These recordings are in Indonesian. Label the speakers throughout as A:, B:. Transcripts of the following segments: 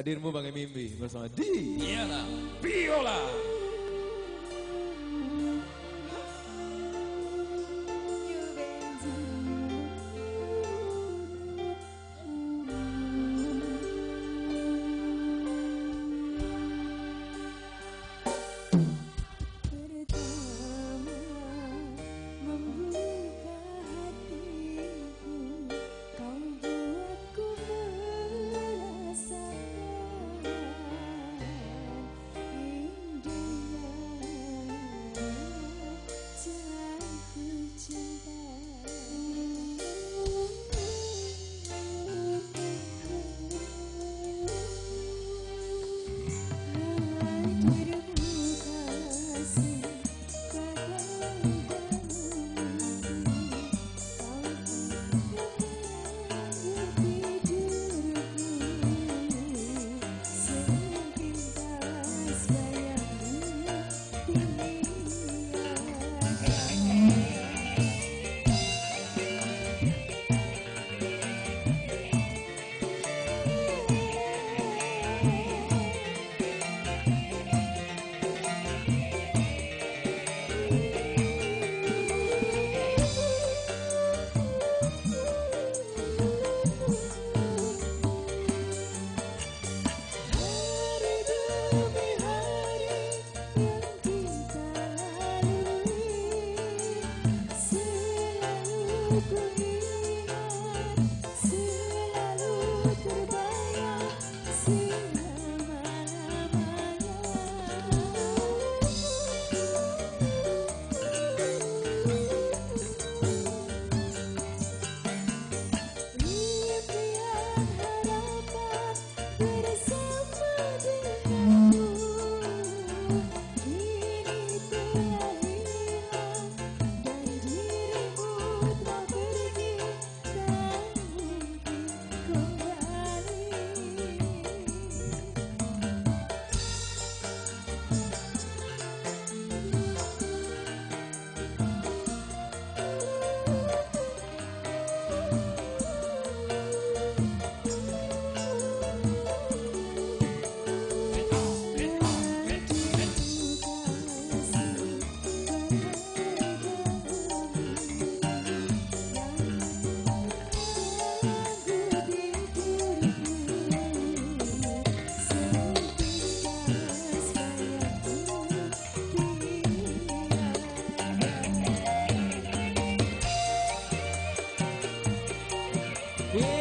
A: Hadirmu Bang Mimpi bersama di
B: lah.
A: Biola. Yeah.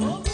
A: Oh.